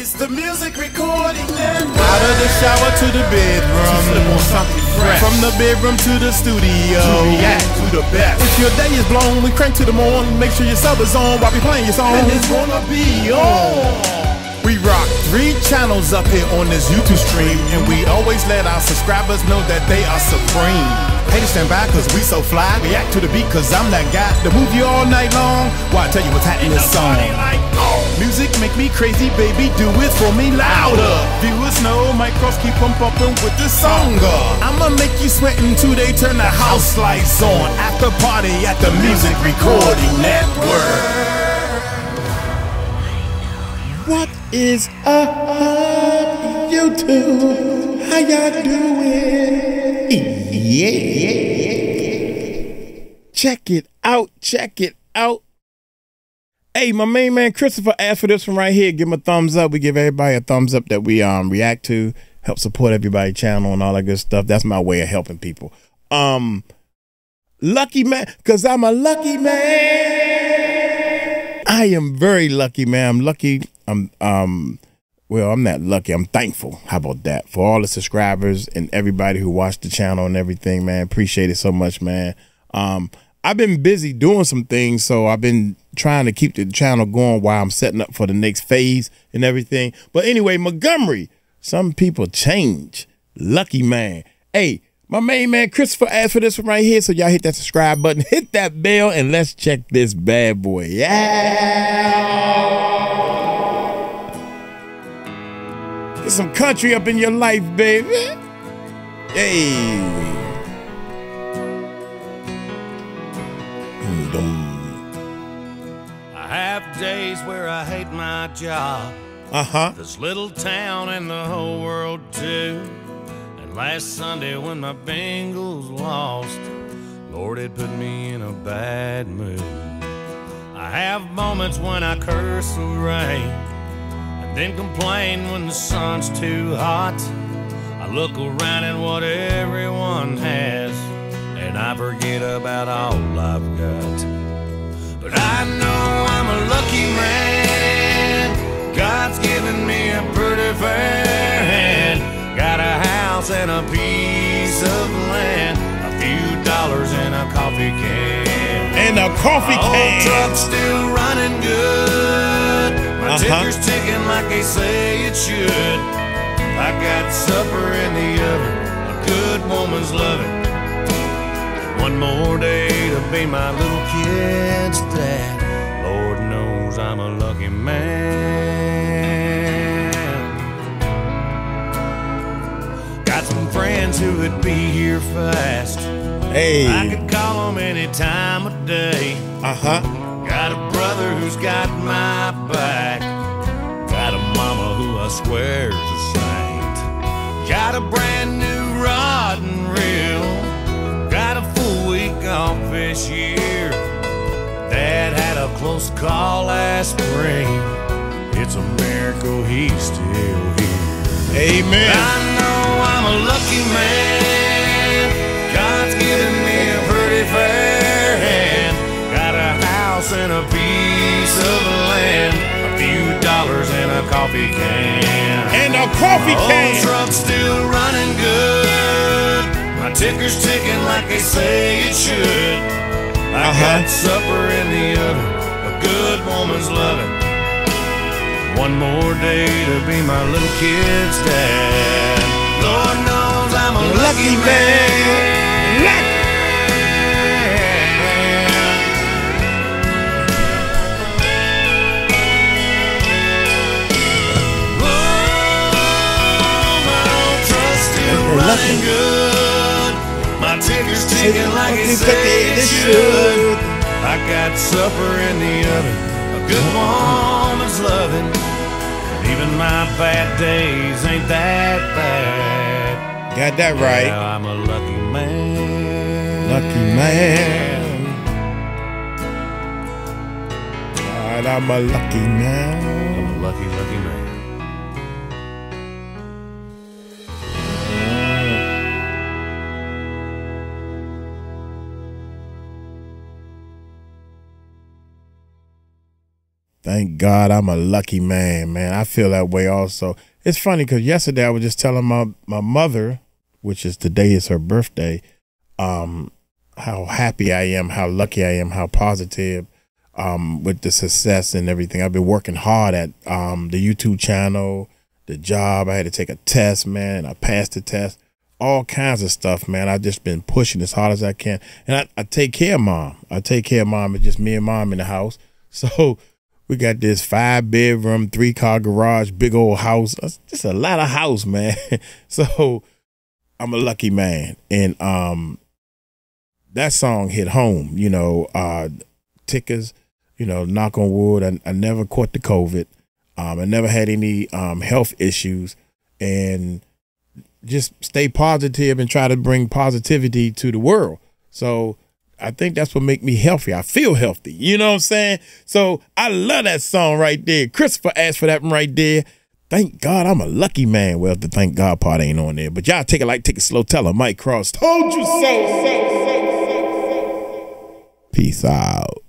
It's the music recording network. Out of the shower to the bedroom. Slip on something fresh. From the bedroom to the studio. to react to the best. If your day is blown, we crank to the morning. Make sure your sub is on while we playing your song. And it's gonna be on. We rock three channels up here on this YouTube stream, and we always let our subscribers know that they are supreme. Hey, stand by cause we so fly. React to the beat cause I'm that guy to move you all night long. Why I tell you what's happening in this song. Music make me crazy, baby, do it for me louder. Viewers know Mike Cross keep on bumping with the song. I'ma make you sweat they turn the house lights on. After party at the Music Recording Network. What is up, YouTube? How y'all doing? Yeah, yeah, yeah. Check it out, check it out. Hey, my main man Christopher asked for this one right here. Give him a thumbs up. We give everybody a thumbs up that we um react to, help support everybody's channel and all that good stuff. That's my way of helping people. Um, lucky man, cause I'm a lucky man. I am very lucky, man. I'm lucky. I'm um, well, I'm not lucky. I'm thankful. How about that for all the subscribers and everybody who watched the channel and everything, man. Appreciate it so much, man. Um, I've been busy doing some things, so I've been trying to keep the channel going while I'm setting up for the next phase and everything. But anyway, Montgomery, some people change. Lucky man. Hey, my main man Christopher asked for this one right here, so y'all hit that subscribe button, hit that bell, and let's check this bad boy. Yeah. Get some country up in your life, baby. Hey. I hate my job. Uh huh. This little town and the whole world too. And last Sunday when my Bengals lost, Lord, it put me in a bad mood. I have moments when I curse the rain and then complain when the sun's too hot. I look around at what everyone has and I forget about all I've got. But I know house and a piece of land, a few dollars and a coffee can. And a coffee My old can. truck's still running good. My Uh-huh. ticker's ticking like they say it should. I got supper in the oven, a good woman's loving. One more day to be my little kid's dad. Lord knows I'm a lucky man. Some friends who would be here fast. Hey. I could call them any time of day. Uh huh. Got a brother who's got my back. Got a mama who I swear's a saint. Got a brand new rod and reel. Got a full week off this year. Dad had a close call last spring. It's a miracle he's still here. Amen. I know I'm a lucky man. God's given me a pretty fair hand. Got a house and a piece of land, a few dollars and a coffee can. And a coffee Old can. truck's still running good. My ticker's ticking like they say it should. I Uh-huh. got supper in the oven, a good woman's loving. One more day to be my little kid's dad. Lord knows I'm a lucky, man. man. Oh, good. My ticker's ticking like it said it should. I got supper in the oven, a good woman's loving. Even my bad days ain't that bad. Got that right. Yeah, I'm a lucky man. Lucky man. God, I'm a lucky man. I'm a lucky, lucky man. Thank God I'm a lucky man, man. I feel that way also. It's funny because yesterday I was just telling my my mother, which is today is her birthday, um, how happy I am, how lucky I am, how positive um, with the success and everything. I've been working hard at um, the YouTube channel, the job. I had to take a test, man. I passed the test. All kinds of stuff, man. I've just been pushing as hard as I can. And I, I take care of mom. I take care of mom. It's just me and mom in the house. So we got this five bedroom, three car garage, big old house. Just a lot of house, man. so I'm a lucky man. And um that song hit home, you know, uh tickers, you know, knock on wood. I, I never caught the COVID. Um, I never had any um health issues and just stay positive and try to bring positivity to the world. So I think that's what make me healthy. I feel healthy. You know what I'm saying? So I love that song right there. Christopher asked for that one right there. Thank God I'm a lucky man. Well, the thank God part ain't on there. But y'all take it like take it slow. Tell her Mike Cross told you so. Peace out.